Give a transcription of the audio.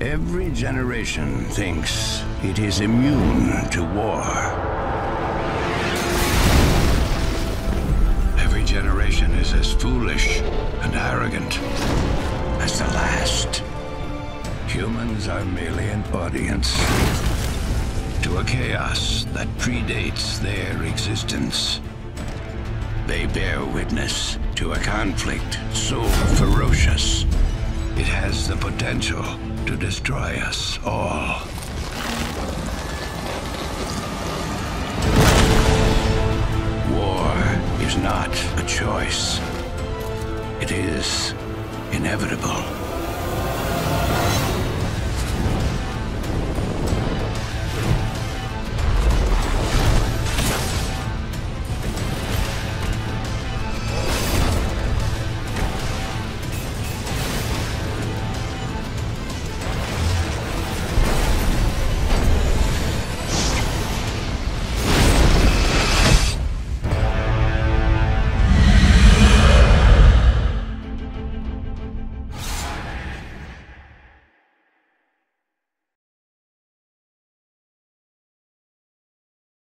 Every generation thinks it is immune to war. Every generation is as foolish and arrogant as the last. Humans are merely an audience to a chaos that predates their existence. They bear witness to a conflict so ferocious, it has the potential to destroy us all. War is not a choice. It is inevitable.